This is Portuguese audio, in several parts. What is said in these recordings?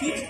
keeps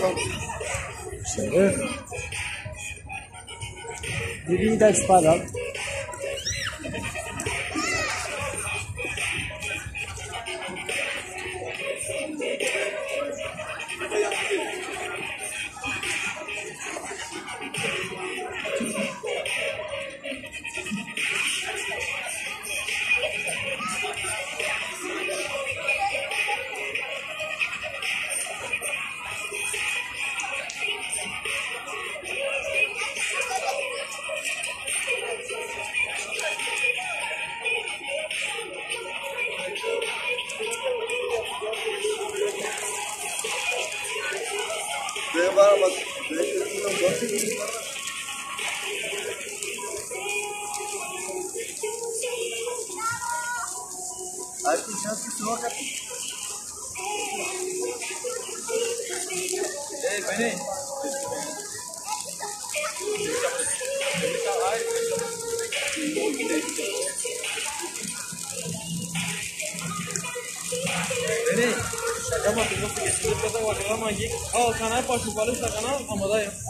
Sarap. Bibili tayo sa. Götürüyorum. Bakın. Aykın şanslısı bak. Hey beni. Beni. Şaka mı? Nasıl da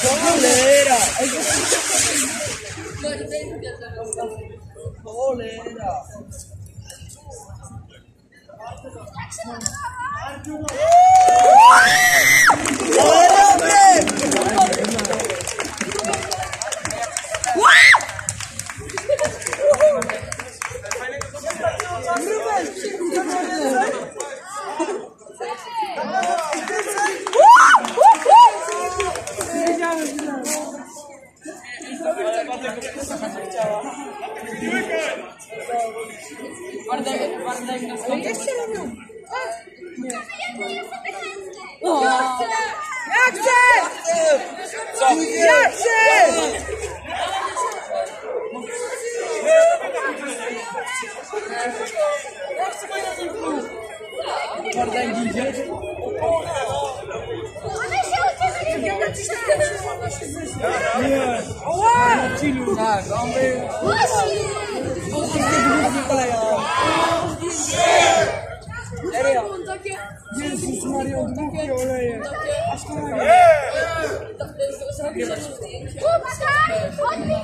Coleira! Coleira! Coleira! Kanal amadayım. Hadi var, hadi var. Ona kadar da gitsek aslında ben şunu yapayım. Colera.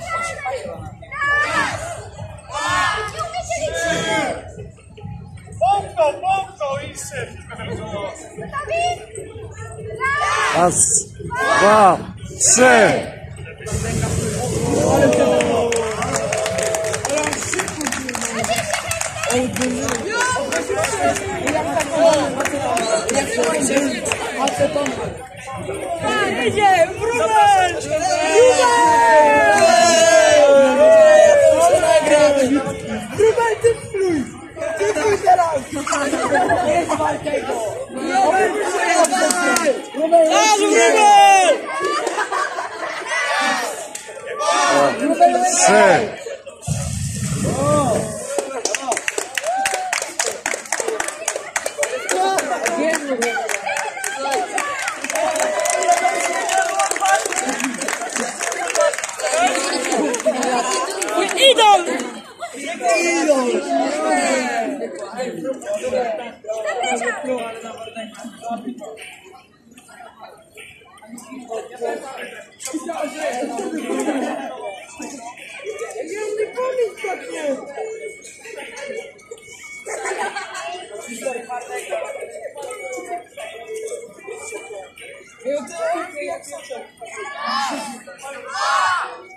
Colera. Ponto, ponto, isso! Jeje, Bruno! Bruno! te flui! Te flui, caralho! Esse vai ter gol! Sim.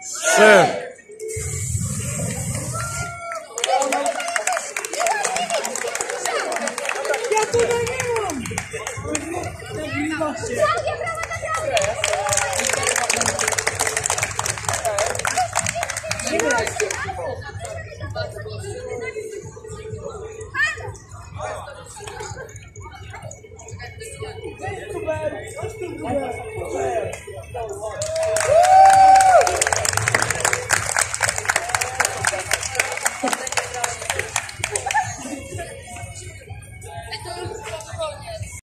Sir. Raz, dwa, trzy. Trzy. Trzy. Thank